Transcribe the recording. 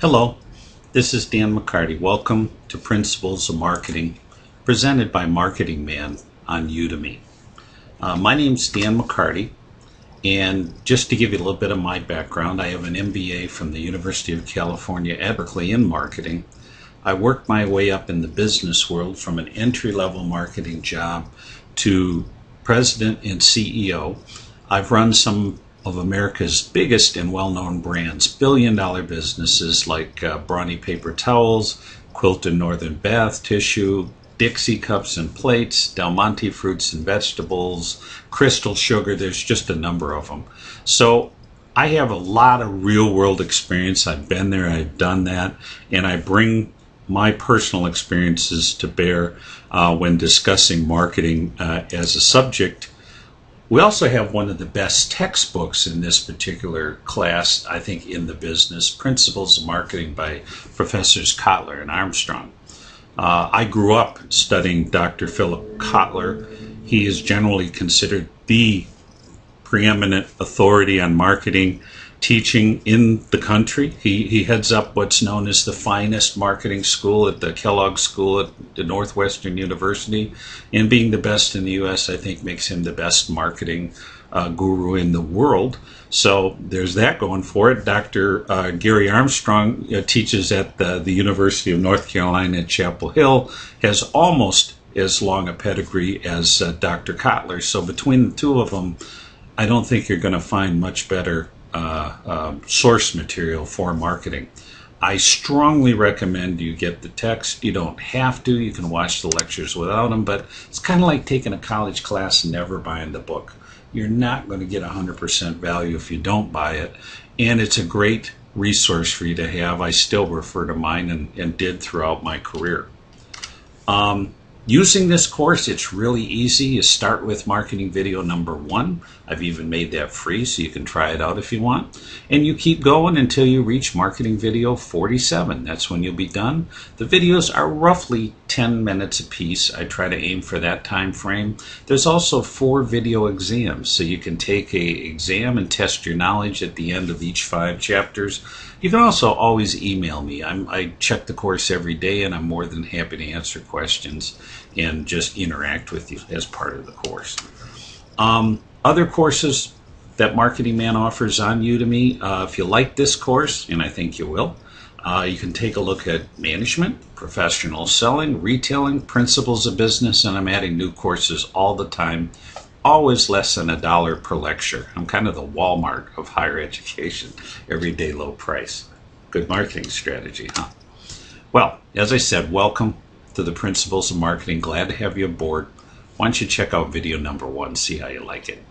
Hello, this is Dan McCarty. Welcome to Principles of Marketing, presented by Marketing Man on Udemy. Uh, my name is Dan McCarty, and just to give you a little bit of my background, I have an MBA from the University of California at Berkeley in marketing. I worked my way up in the business world from an entry level marketing job to president and CEO. I've run some of America's biggest and well known brands, billion dollar businesses like uh, Brawny Paper Towels, Quilted Northern Bath Tissue, Dixie Cups and Plates, Del Monte Fruits and Vegetables, Crystal Sugar, there's just a number of them. So I have a lot of real world experience. I've been there, I've done that, and I bring my personal experiences to bear uh, when discussing marketing uh, as a subject we also have one of the best textbooks in this particular class, I think, in the business Principles of Marketing by Professors Kotler and Armstrong. Uh, I grew up studying Dr. Philip Kotler. He is generally considered the preeminent authority on marketing teaching in the country. He, he heads up what's known as the finest marketing school at the Kellogg School at the Northwestern University. And being the best in the U.S., I think, makes him the best marketing uh, guru in the world. So there's that going for it. Dr. Uh, Gary Armstrong uh, teaches at the, the University of North Carolina at Chapel Hill, has almost as long a pedigree as uh, Dr. Kotler. So between the two of them, I don't think you're going to find much better uh, uh, source material for marketing. I strongly recommend you get the text. You don't have to. You can watch the lectures without them, but it's kind of like taking a college class and never buying the book. You're not going to get 100% value if you don't buy it. And it's a great resource for you to have. I still refer to mine and, and did throughout my career. Um, Using this course, it's really easy. You start with marketing video number one. I've even made that free so you can try it out if you want. And you keep going until you reach marketing video 47. That's when you'll be done. The videos are roughly 10 minutes a piece. I try to aim for that time frame. There's also four video exams, so you can take a exam and test your knowledge at the end of each five chapters. You can also always email me. I'm, I check the course every day, and I'm more than happy to answer questions and just interact with you as part of the course. Um, other courses that Marketing Man offers on Udemy, uh, if you like this course, and I think you will, uh, you can take a look at management, professional selling, retailing, principles of business, and I'm adding new courses all the time. Always less than a dollar per lecture. I'm kind of the Walmart of higher education, everyday low price. Good marketing strategy, huh? Well, as I said, welcome to the Principles of Marketing. Glad to have you aboard. Why don't you check out video number one, see how you like it.